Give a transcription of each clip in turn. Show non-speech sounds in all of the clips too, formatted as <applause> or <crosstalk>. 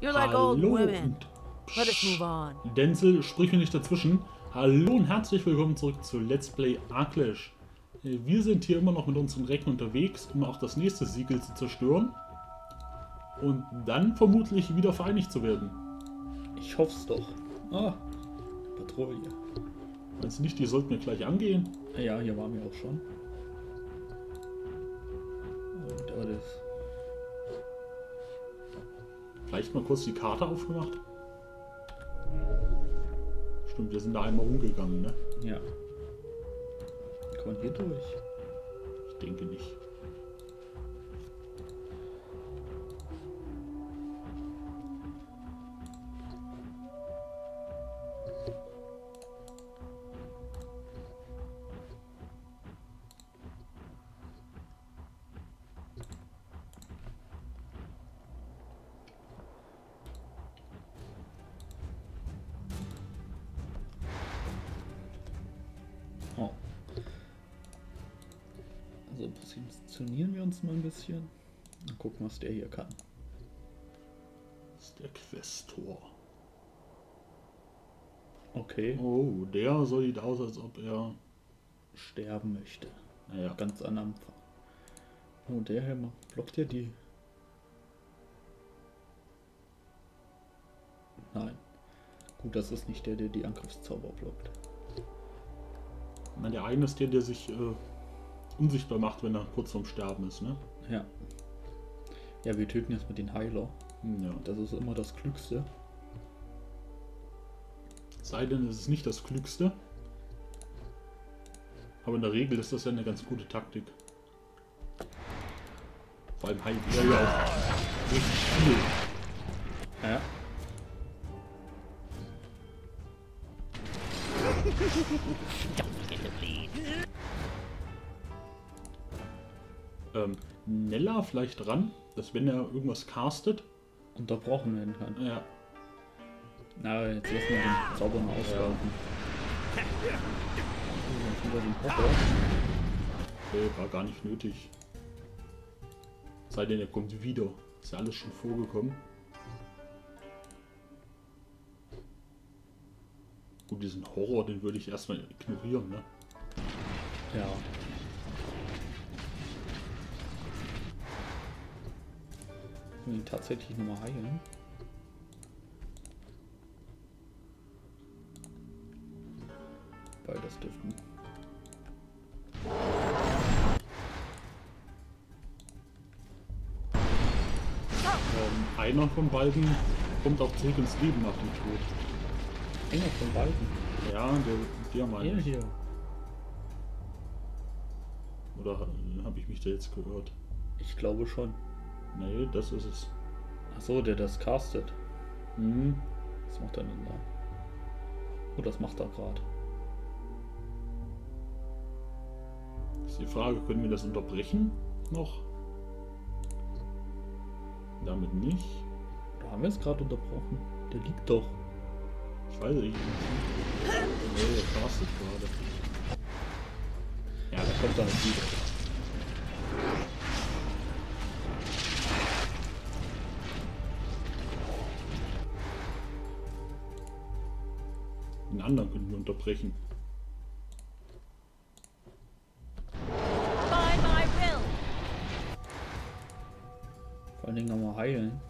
You're like old Hallo women. und Let us move on. Denzel, sprich mir nicht dazwischen. Hallo und herzlich willkommen zurück zu Let's Play Arklash. Äh, Wir sind hier immer noch mit unseren Recken unterwegs, um auch das nächste Siegel zu zerstören. Und dann vermutlich wieder vereinigt zu werden. Ich hoff's doch. Ah, Patrouille. Meinst du nicht, die sollten wir gleich angehen? Ja, hier waren wir auch schon. Und alles. Vielleicht mal kurz die Karte aufgemacht? Stimmt, wir sind da einmal rumgegangen, ne? Ja. Kann man hier durch? Ich denke nicht. Positionieren wir uns mal ein bisschen. Und gucken, was der hier kann. Das ist der Questor. Okay. Oh, der sieht aus, als ob er. Sterben möchte. Naja, Ganz an Anfang. Oh, der hier blockt ja die. Nein. Gut, das ist nicht der, der die Angriffszauber blockt. Na, der eine ist der, der sich äh, unsichtbar macht, wenn er kurz vorm Sterben ist, ne? Ja. Ja, wir töten jetzt mit den Heiler. Ja. Das ist immer das Klügste. Sei denn, es ist nicht das Klügste. Aber in der Regel ist das ja eine ganz gute Taktik. Vor allem heilt er ja auch richtig viel. Ja. Nella vielleicht ran, dass wenn er irgendwas castet. Unterbrochen werden kann. Ja, Na, jetzt lassen wir den Zauber mal auslaufen. Pocher. okay, war gar nicht nötig. Sei denn, er kommt wieder. Ist ja alles schon vorgekommen. Gut, diesen Horror, den würde ich erstmal ignorieren, ne? Ja. Wir ihn tatsächlich nochmal heilen? Weil das dürften. Ähm, einer von beiden kommt auch zurück ins Leben nach dem Tod. Einer von beiden. Ja, der, der meine Hier, ich. hier. Oder habe ich mich da jetzt gehört? Ich glaube schon. Nee, das ist es. Ach so, der das castet. Mhm. Was macht er denn da? Oh, das macht er gerade. Ist die Frage, können wir das unterbrechen noch? Damit nicht. Oder haben wir es gerade unterbrochen? Der liegt doch. Ich weiß nicht. Nee, der castet gerade. Ja, da kommt er halt wieder. Unterbrechen. Vor allen Dingen nochmal heilen.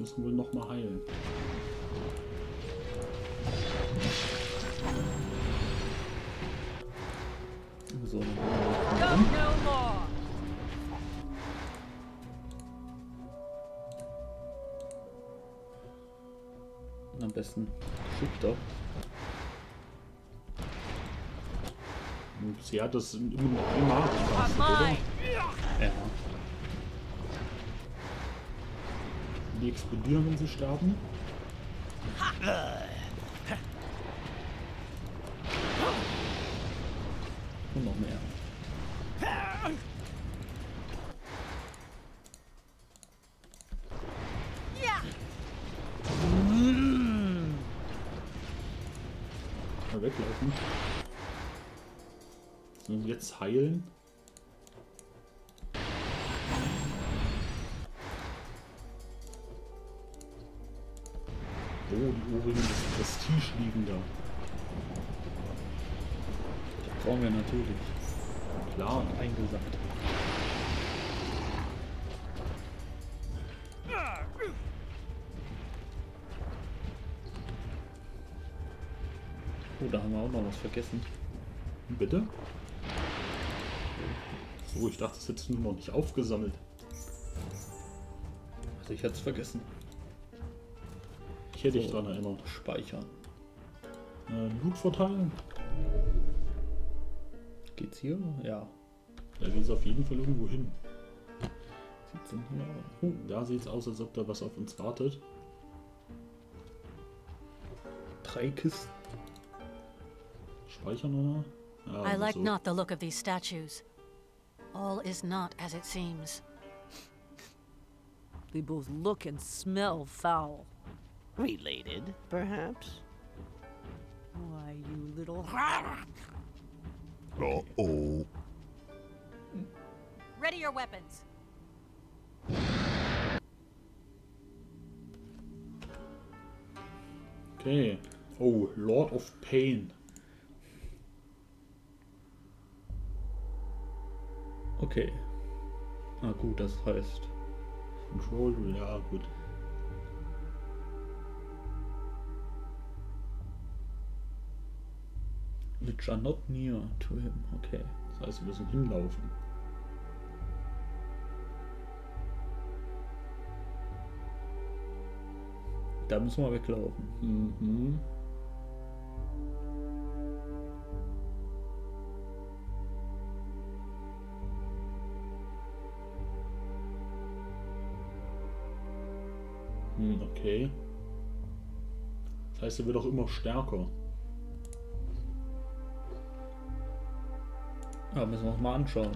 Müssen wir noch mal heilen. So, no more. und am besten schickt. Und sie hat das immer immer gecastet, oder? Die explodieren, wenn sie sterben. Und noch mehr. Mal weglaufen. So, jetzt heilen. Oh, die Ohrringe des Prestige liegen da. Die brauchen wir natürlich. Klar. Eingesackt. Oh, da haben wir auch noch was vergessen. Bitte? So, ich dachte, das hättest du noch nicht aufgesammelt. Also ich hätte es vergessen. Ich hätte dich So. daran erinnert. Speichern. Äh, Loot verteilen? Geht's hier? Ja. Da geht es auf jeden Fall irgendwo hin. Sieht's denn hier aus? Da sieht es aus, als ob da was auf uns wartet. drei Kisten. Speichern nochmal. Ah, I like so. not the look of these statues. All is not as it seems. They both look and smell foul. Related, perhaps? Why, you little. <laughs> Uh-oh. Ready your weapons. Okay. Oh, Lord of Pain. Okay. Na gut, das heißt. Control, ja gut. Are not near to him. Okay. Das heißt, wir müssen hinlaufen. Da müssen wir weglaufen. Mhm. Hm, okay. Das heißt, er wird auch immer stärker. Ja, müssen wir uns mal anschauen,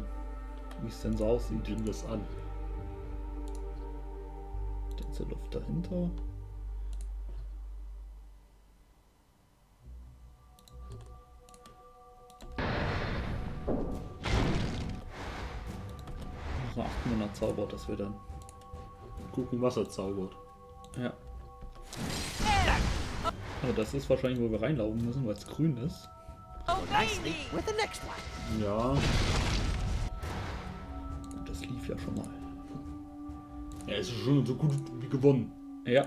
wie es denn so aussieht. Nimm das an. Ganze Luft dahinter. Achten, wenn er zaubert, dass wir dann. Gucken, was er zaubert. Ja. Aber das ist wahrscheinlich, wo wir reinlaufen müssen, weil es grün ist. Ja, das lief ja schon mal. er ist schon so gut wie gewonnen. Ja.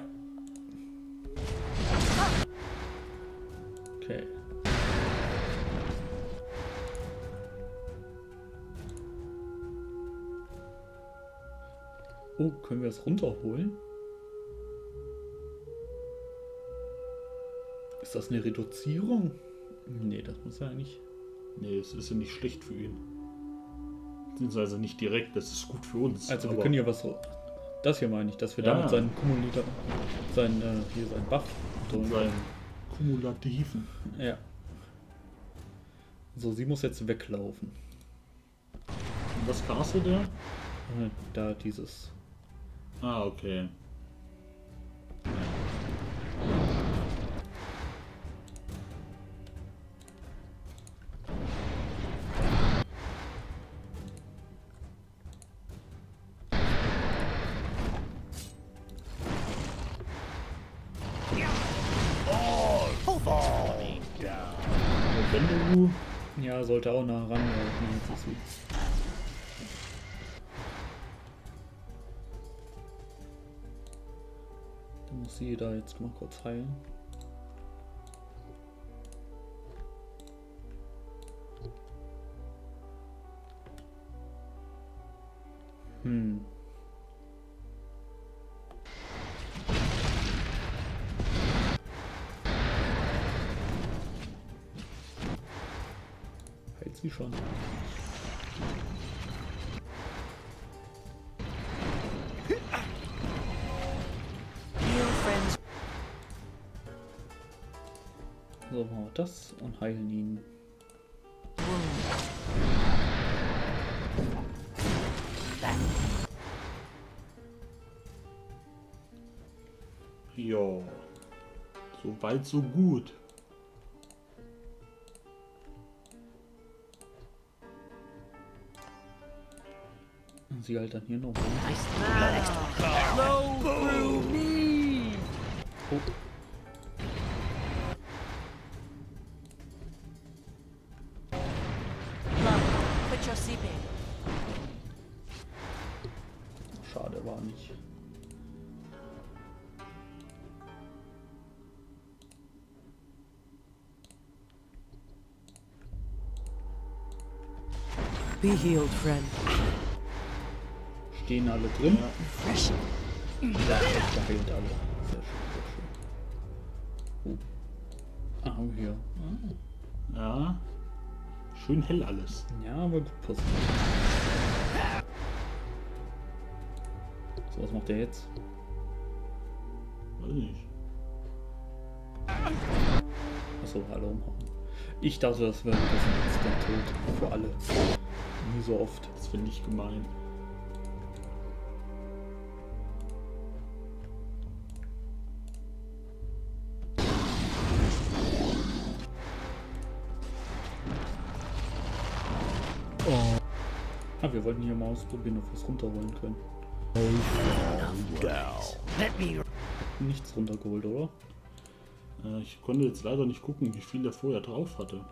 Okay. Oh, können wir es runterholen? Ist das eine Reduzierung? Nee, das muss ja eigentlich. Nee, es ist ja nicht schlecht für ihn. Beziehungsweise nicht direkt, das ist gut für uns. Also wir können hier was. Das hier meine ich, dass wir Ja. damit seinen Kumulator. Sein, äh, hier seinen Buff seinen Kumulativen. Ja. So, sie muss jetzt weglaufen. Und was castet er? Äh, Da dieses. Ah, okay. Sollte auch nah sie. Dann muss sie da jetzt mal kurz heilen. Hm. schon. So, machen wir das und heilen ihn. Ja, so weit, so gut. Und sie halt dann hier noch. Flow through me. Oh, schade war nicht. Be healed, friend. Stehen alle drin? Ja, echt geheilt alle. Sehr schön, sehr schön. Oh. Ah, hier. Ah. Ja. Schön hell alles. Ja, aber gut passiert. So, was macht der jetzt? Weiß nicht. Achso, alle umhauen. Ich dachte, das wäre das ein Instant Tod für alle. Nie so oft. Das finde ich gemein. Wollten hier mal ausprobieren, ob wir es runterholen können. Nichts runtergeholt, oder? Äh, ich konnte jetzt leider nicht gucken, wie viel er vorher drauf hatte.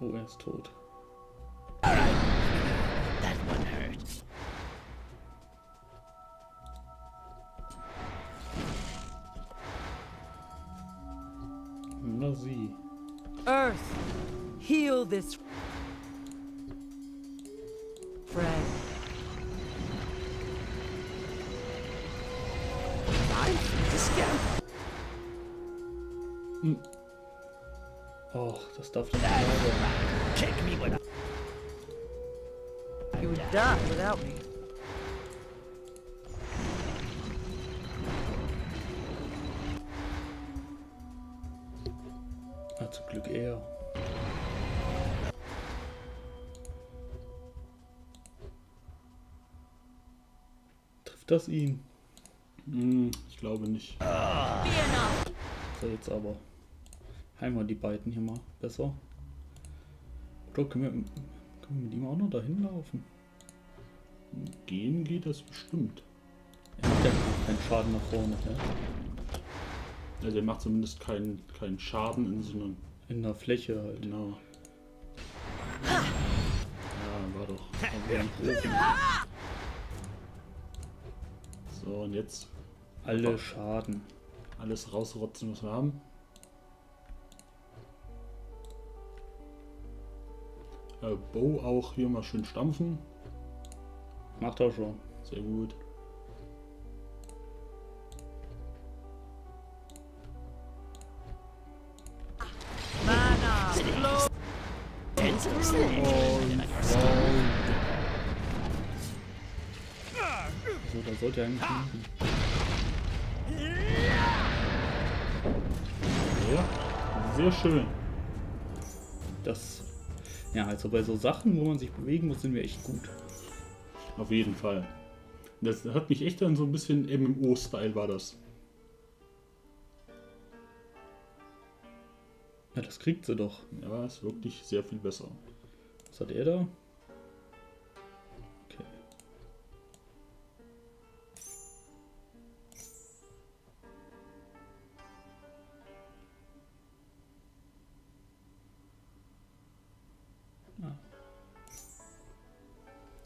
Oh, er ist tot. This friend. Time to scamper. Och, das darf doch nicht wahr Kick me when I You would die without me. sein. Ah, zum Glück er. Trifft das ihn? Hm, ich glaube nicht. So, jetzt aber. Heilen wir die beiden hier mal besser. Oder können wir, können wir mit ihm auch noch dahin laufen? Gehen geht das bestimmt. Er hat ja keinen Schaden nach vorne, ne? Ja, der macht zumindest keinen keinen Schaden in so einem. In der Fläche halt. Genau. Ja, war doch. So, und jetzt Alle Schaden. alles rausrotzen, was wir haben. Äh, Bo auch hier mal schön stampfen. Macht er schon. Sehr gut. Da sollte er eigentlich liegen. Ja, sehr schön. Das. Ja, also bei so Sachen, wo man sich bewegen muss, sind wir echt gut. Auf jeden Fall. Das hat mich echt dann so ein bisschen MMO-Style war das. Ja, das kriegt sie doch. Ja, ist wirklich sehr viel besser. Was hat er da?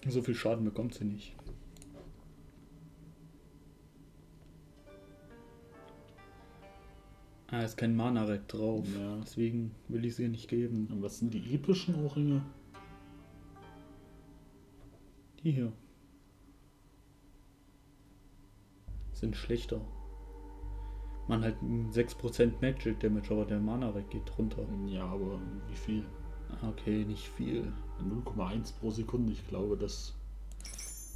So viel Schaden bekommt sie nicht. Ah, ist kein Mana-Rack drauf. Ja. Deswegen will ich sie ihr nicht geben. Und was sind die epischen Ohrringe? Die hier. Sind schlechter. Man halt ein 6% Magic Damage, aber der Mana Rack geht runter. Ja, aber wie viel? Okay, nicht viel. 0,1 pro Sekunde. Ich glaube, das.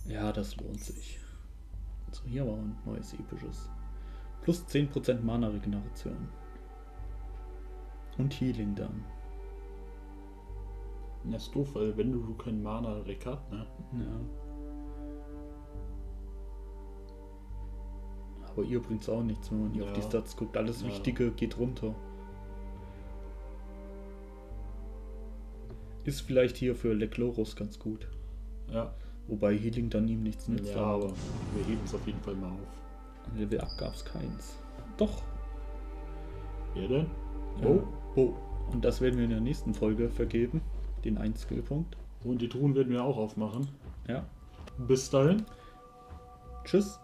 Ja, das lohnt sich. So, hier war ein neues episches. Plus 10% Mana-Regeneration. Und Healing dann. Das ist doof, weil wenn du keinen Mana-Reck hast, ne? Ja. Aber ihr bringt's auch nichts, wenn man hier auf die Ja. Stats guckt. Alles Ja. Wichtige geht runter. Ist vielleicht hier für Lechlorus ganz gut. Ja. Wobei Healing dann ihm nichts nützt. Ja, aber wir heben es auf jeden Fall mal auf. An Level Up gab's keins. Doch. Wer denn? Ja. Oh, oh. Und das werden wir in der nächsten Folge vergeben. Den 1 Skillpunkt. Und die Truhen werden wir auch aufmachen. Ja. Bis dahin. Tschüss.